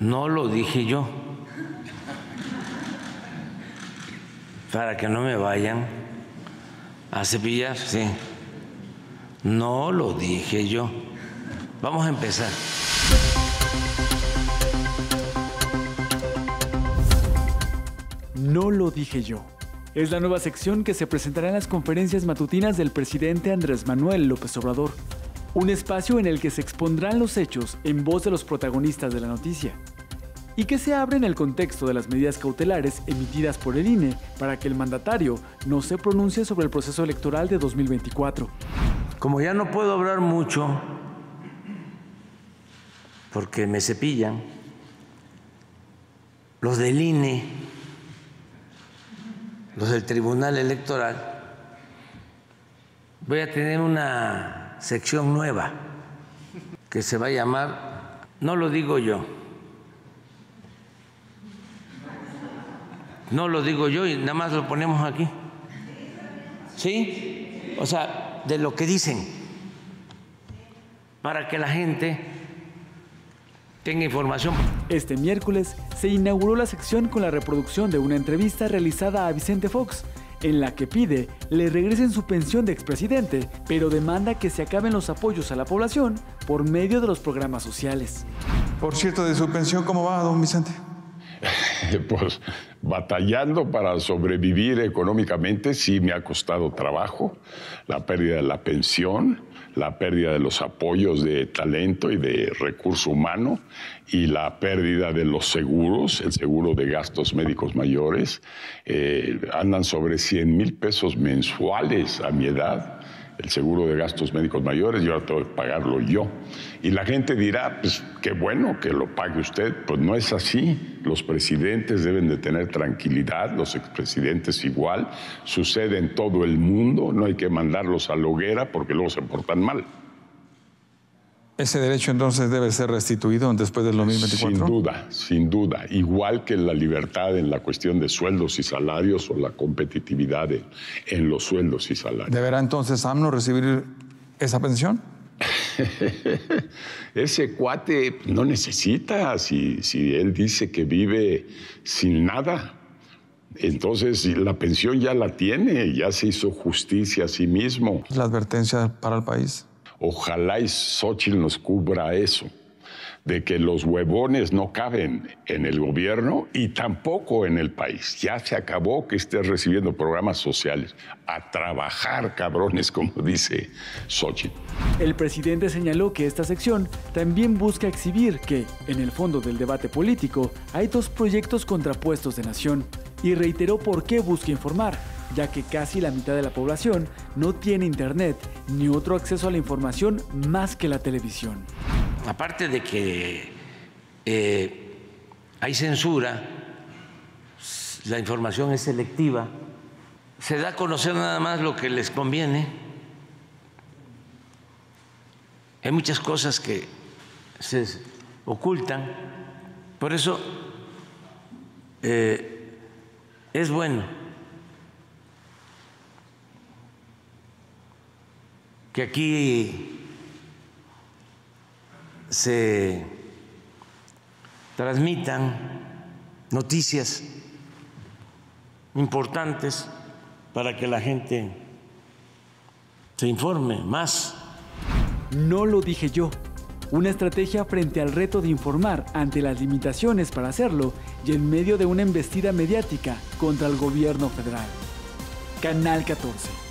No lo dije yo. Para que no me vayan a cepillar, sí. No lo dije yo. Vamos a empezar. No lo dije yo. Es la nueva sección que se presentará en las conferencias matutinas del presidente Andrés Manuel López Obrador. Un espacio en el que se expondrán los hechos en voz de los protagonistas de la noticia. Y que se abre en el contexto de las medidas cautelares emitidas por el INE para que el mandatario no se pronuncie sobre el proceso electoral de 2024. Como ya no puedo hablar mucho, porque me cepillan, los del INE, los del Tribunal Electoral, voy a tener una sección nueva que se va a llamar, no lo digo yo, no lo digo yo y nada más lo ponemos aquí. ¿Sí? O sea, de lo que dicen, para que la gente tenga información. Este miércoles se inauguró la sección con la reproducción de una entrevista realizada a Vicente Fox, en la que pide le regresen su pensión de expresidente, pero demanda que se acaben los apoyos a la población por medio de los programas sociales. Por cierto, de su pensión, ¿cómo va, don Vicente? pues batallando para sobrevivir económicamente, sí me ha costado trabajo, la pérdida de la pensión, la pérdida de los apoyos de talento y de recurso humano y la pérdida de los seguros, el seguro de gastos médicos mayores, eh, andan sobre 100 mil pesos mensuales a mi edad el seguro de gastos médicos mayores y ahora tengo que pagarlo yo. Y la gente dirá, pues qué bueno que lo pague usted. Pues no es así. Los presidentes deben de tener tranquilidad, los expresidentes igual. Sucede en todo el mundo, no hay que mandarlos a la hoguera porque luego se portan mal. ¿Ese derecho entonces debe ser restituido después del 2024? Sin duda, sin duda. Igual que la libertad en la cuestión de sueldos y salarios o la competitividad en, los sueldos y salarios. ¿Deberá entonces AMNO recibir esa pensión? Ese cuate no necesita, si, si él dice que vive sin nada, entonces la pensión ya la tiene, ya se hizo justicia a sí mismo. ¿La advertencia para el país? Ojalá y Xochitl nos cubra eso, de que los huevones no caben en el gobierno y tampoco en el país. Ya se acabó que estés recibiendo programas sociales. A trabajar, cabrones, como dice Xochitl. El presidente señaló que esta sección también busca exhibir que, en el fondo del debate político, hay dos proyectos contrapuestos de nación y reiteró por qué busca informar ya que casi la mitad de la población no tiene internet ni otro acceso a la información más que la televisión. Aparte de que eh, hay censura, la información es selectiva, se da a conocer nada más lo que les conviene. Hay muchas cosas que se ocultan, por eso eh, es bueno que aquí se transmitan noticias importantes para que la gente se informe más. No lo dije yo. Una estrategia frente al reto de informar ante las limitaciones para hacerlo y en medio de una embestida mediática contra el gobierno federal. Canal 14.